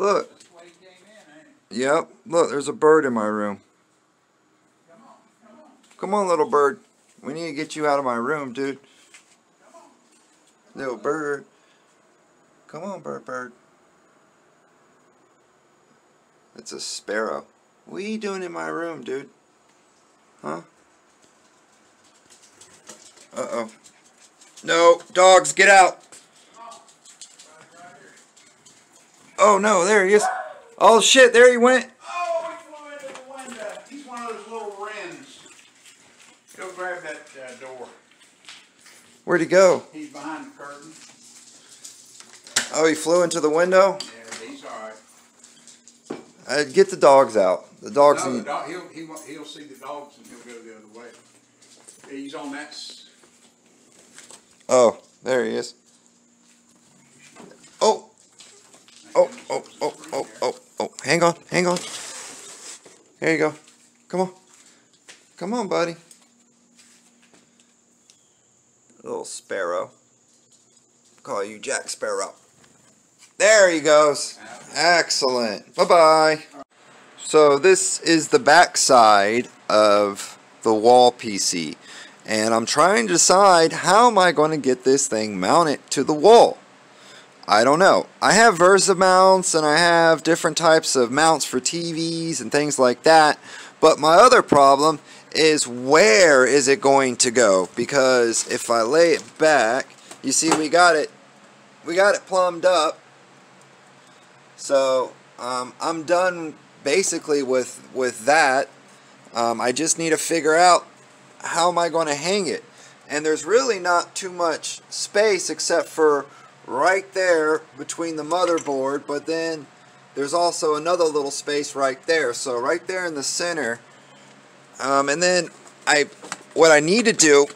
Look. Yep. Look, there's a bird in my room. Come on, little bird. We need to get you out of my room, dude. Little bird. Come on, bird, bird. It's a sparrow. What are you doing in my room, dude? Huh? Uh-oh. No, dogs, get out. Oh, no, there he is. Oh, shit, there he went. Oh, he flew into the window. He's one of those little wrens. Go grab that uh, door. Where'd he go? He's behind the curtain. Oh, he flew into the window? Yeah, he's all right. Uh, get the dogs out. The dogs No, the dog, he'll, he, he'll see the dogs and he'll go the other way. He's on that, Oh, there he is. Oh, oh, oh, oh, oh, oh, oh. Hang on, hang on. There you go. Come on. Come on, buddy. Little sparrow. Call you Jack Sparrow. There he goes. Excellent. Bye-bye. So this is the back side of the wall PC. And I'm trying to decide how am I going to get this thing mounted to the wall. I don't know. I have VESA mounts and I have different types of mounts for TVs and things like that. But my other problem is where is it going to go? Because if I lay it back, you see we got it we got it plumbed up. So um, I'm done basically with with that. Um, I just need to figure out how am I going to hang it. And there's really not too much space except for right there between the motherboard, but then there's also another little space right there. So right there in the center. Um, and then I, what I need to do,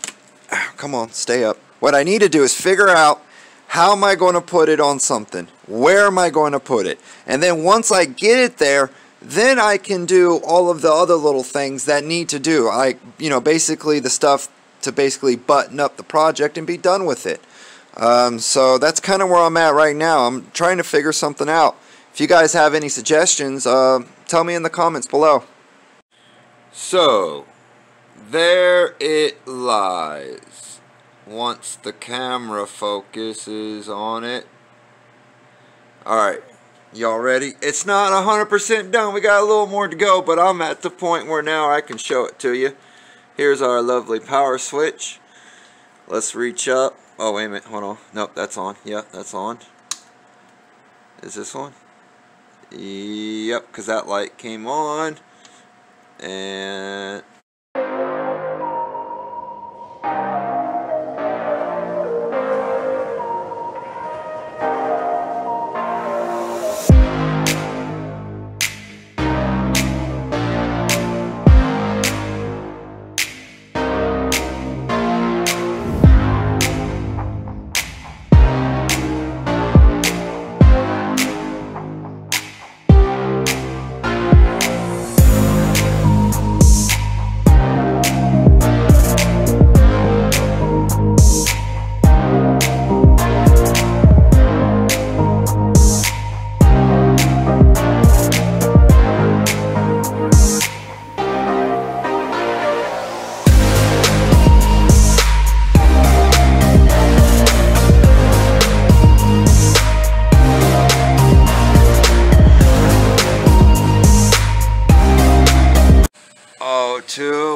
come on, stay up. What I need to do is figure out how am I going to put it on something? Where am I going to put it? And then once I get it there, then I can do all of the other little things that need to do. Like, you know, basically the stuff to basically button up the project and be done with it. Um, so that's kind of where I'm at right now. I'm trying to figure something out. If you guys have any suggestions, uh, tell me in the comments below. So, there it lies. Once the camera focuses on it. Alright, y'all ready? It's not 100% done. We got a little more to go, but I'm at the point where now I can show it to you. Here's our lovely power switch. Let's reach up. Oh, wait a minute. Hold on. Nope, that's on. Yeah, that's on. Is this on? Yep, because that light came on. And...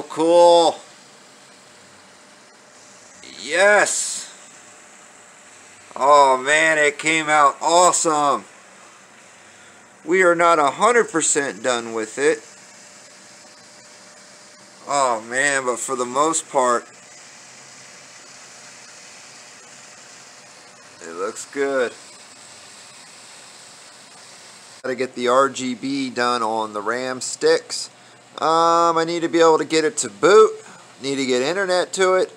cool. Yes. Oh man, it came out awesome. We are not a hundred percent done with it. Oh man, but for the most part, it looks good. Gotta get the RGB done on the RAM sticks. Um, I need to be able to get it to boot. Need to get internet to it.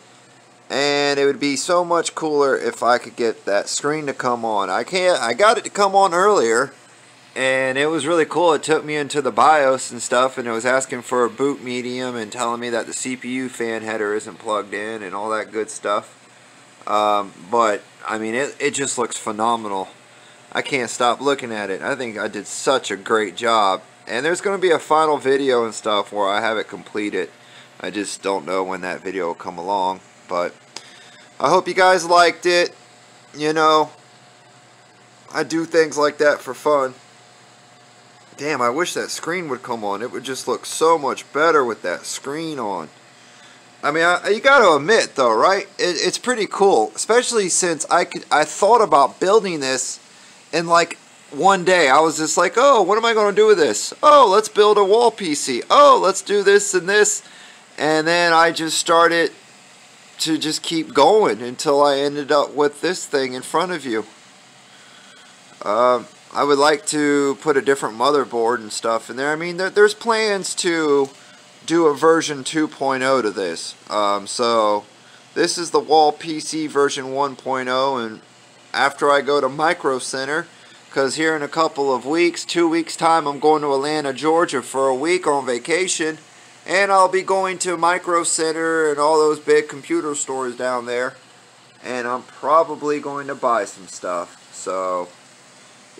And it would be so much cooler if I could get that screen to come on. I can't. I got it to come on earlier. And it was really cool. It took me into the BIOS and stuff. And it was asking for a boot medium and telling me that the CPU fan header isn't plugged in and all that good stuff. Um, but, I mean, it, it just looks phenomenal. I can't stop looking at it. I think I did such a great job. And there's going to be a final video and stuff where I have it completed. I just don't know when that video will come along. But I hope you guys liked it. You know, I do things like that for fun. Damn, I wish that screen would come on. It would just look so much better with that screen on. I mean, I, you got to admit, though, right? It, it's pretty cool, especially since I could. I thought about building this in like one day. I was just like, oh, what am I going to do with this? Oh, let's build a wall PC. Oh, let's do this and this, and then I just started to just keep going until I ended up with this thing in front of you. Um, I would like to put a different motherboard and stuff in there. I mean, there, there's plans to do a version 2.0 to this. Um, so, this is the Wall PC version 1.0, and after I go to Micro Center, because here in a couple of weeks, two weeks time, I'm going to Atlanta, Georgia for a week on vacation, and I'll be going to Micro Center and all those big computer stores down there, and I'm probably going to buy some stuff. So,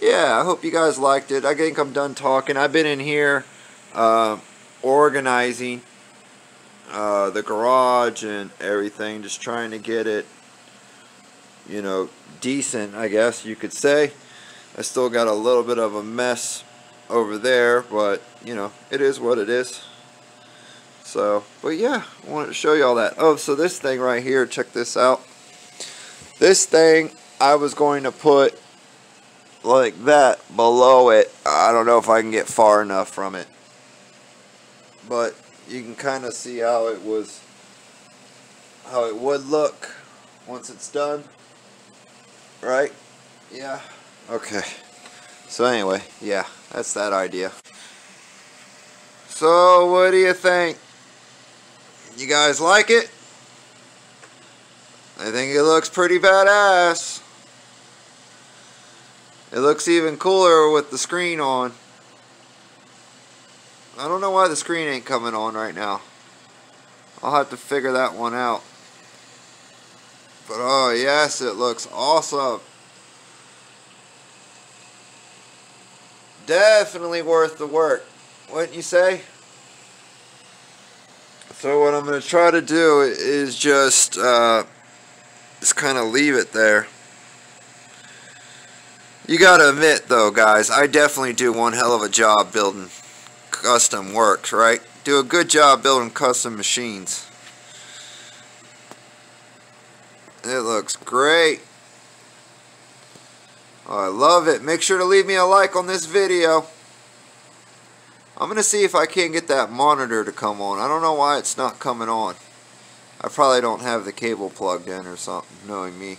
yeah, I hope you guys liked it. I think I'm done talking. I've been in here uh, organizing uh, the garage and everything, just trying to get it, you know, decent, I guess you could say. I still got a little bit of a mess over there, but, you know, it is what it is. So, but yeah, I wanted to show you all that. Oh, so this thing right here, check this out. This thing, I was going to put like that below it. I don't know if I can get far enough from it. But you can kind of see how it was, how it would look once it's done. Right? Yeah. Okay. So anyway, yeah, that's that idea. So what do you think? You guys like it? I think it looks pretty badass. It looks even cooler with the screen on. I don't know why the screen ain't coming on right now. I'll have to figure that one out. But oh yes, it looks awesome. Definitely worth the work. Wouldn't you say? So what I'm going to try to do is just, uh, just kind of leave it there. You gotta admit though guys, I definitely do one hell of a job building custom works, right? Do a good job building custom machines. It looks great. Oh, I love it. Make sure to leave me a like on this video. I'm going to see if I can't get that monitor to come on. I don't know why it's not coming on. I probably don't have the cable plugged in or something, knowing me.